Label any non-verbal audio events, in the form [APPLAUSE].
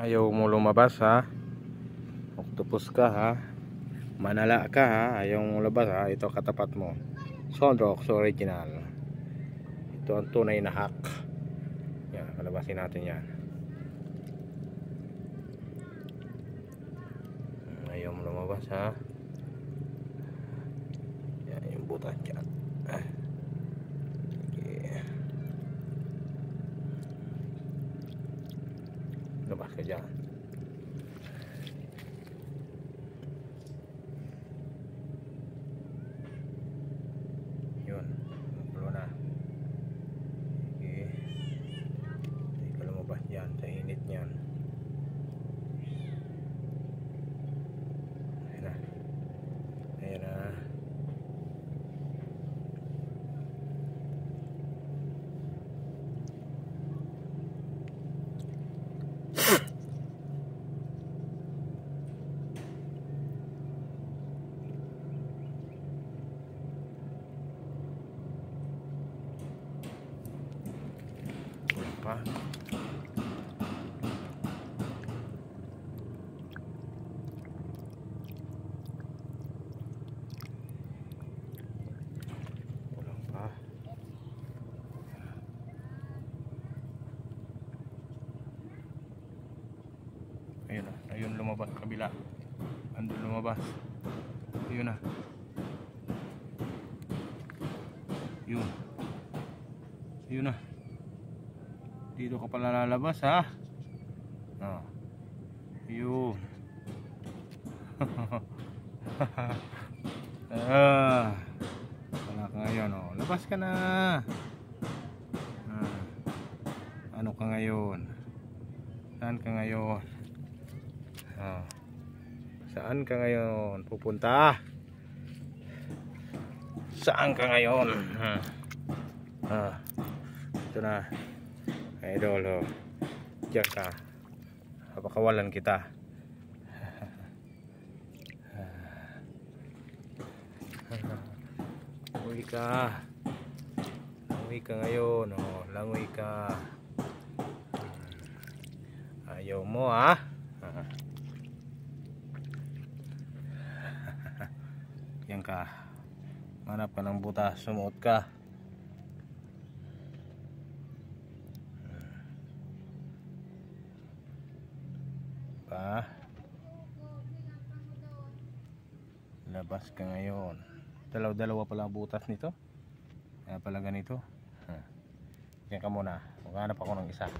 ayaw mo lumabas ha? Octopus ka ha? Manala ka ha? Ayaw mo lumabas ha? Ito katapat mo. Sondrox original. Ito ang tunay na hack. Yan palabasin natin yan. Ayaw mo lumabas ha? Yan yung butas dyan. Ah. Labas ka dyan. Yun. Magulo na. Okay. Hindi ka lumabas dyan sa init niyan. Ayan na. Ayan na. Pa. Wala pa. Ayun na, ayun lumabas kabila. Andun lumabas. Ayun na. Yun. Yun na. Dito ka pala lalabas ha. Ah. Yun. [LAUGHS] ah. Wala ka ngayon oh. Labas ka na. Ah. Ano ka ngayon? Saan ka ngayon? Ah. Saan ka ngayon? Pupunta? Saan ka ngayon? Ah. Ah. Ito na. Idol, oh. Diyan ka. Papakawalan kita. Langoy ka. Langoy ka ngayon, oh. Langoy ka. Ayaw mo, ha? [LAUGHS] Yan ka. Manap ka ng butas. Sumuot ka. Pa. Labas ka ngayon. Dalaw dalawa pala ang butas nito. Kaya pala ganito. Huh. yan ka muna. Maghanap ako ng isa